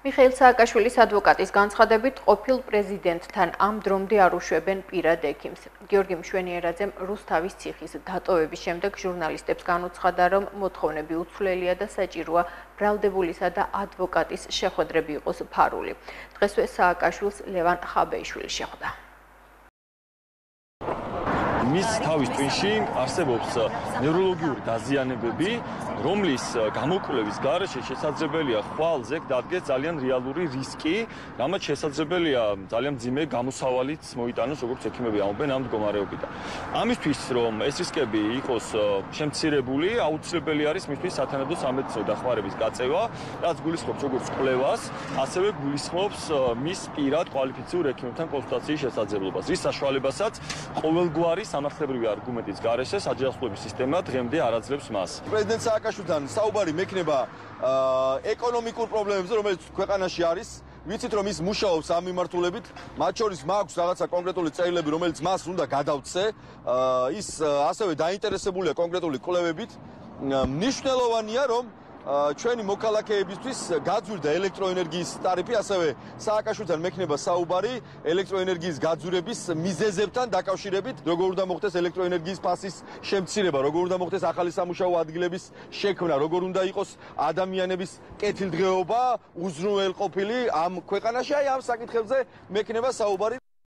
მიხეილ სააკაშვილის ადვოკატის განცხადებით, ყოფილ პრეზიდენტთან ამ დრომდე არ უშვებენ პირად ექიმს. გიორგი მშვენიერაძემ რუსთავის ციხის დატოვების შემდეგ ჟურნალისტებს განუცხადა, რომ მოთხოვნები უცვლელია და საჭიროა ბრალდებულისა და ადვოკატის შეხვედრები იყოს ფარული. დღესვე სააკაშვილს ლევან ხაბეიშვილი შეხვდა. მის თავის ტვინში არსებობს ნევროლოგიური დაზიანებები, რომლის გამოკვლევის გარეშე შესაძლებელია ხვალ ზეგ დადგეს ძალიან რეალური რისკი, რამაც შესაძლებელია ძალიან ძიმე გამოსავალიც მოიტანოს, როგორც ექიმები ამობენ ამ მდგომარეობიდან. ამისთვის, რომ ეს რისკები იყოს შემცირებული, აუცილებელი არის მისთვის სათანადო სამედიცინო დახმარების გაწევა, რაც გულისხმობს როგორც კვლევას, ასევე გულისხმობს მის პირად კვალიფიციურ ექიმებთან კონსულტაციის შესაძლებლობას. ის საშუალებასაც ყოველგვარი სამართლებრივი არგუმენტის გარეშე საჯარისწყლების სისტემა დღემდე არაძლევს მას. პრეზიდენტ სააკაშვილთან საუბარი მექნება ეკონომიკურ პრობლემებზე, რომელიც ქვეყანაში არის. ვიცით რომ ის მუშაობს ამ მიმართულებით, მათ შორის მაქვს რაღაცა კონკრეტული წერილები, რომელიც მას უნდა გადავცე. ის ასევე დაინტერესებულია კონკრეტული კვლევებით. მნიშვნელოვანია რომ ჩვენი მოქალაქეებისთვის გაძვირდა ელექტროენერგიის ტარიფი, ასევე სააკაშვილთან მექნება საუბარი ელექტროენერგიის გაძვირების მიზეზებთან დაკავშირებით, როგორ უნდა მოხდეს ელექტროენერგიის ფასის შემცირება, როგორ უნდა მოხდეს ახალი სამუშაო ადგილების შექმნა, როგორ უნდა იყოს ადამიანების კეთილდღეობა უზრუნველყოფილი ამ ქვეყანაში, აი ამ საკითხებზე მექნება საუბარი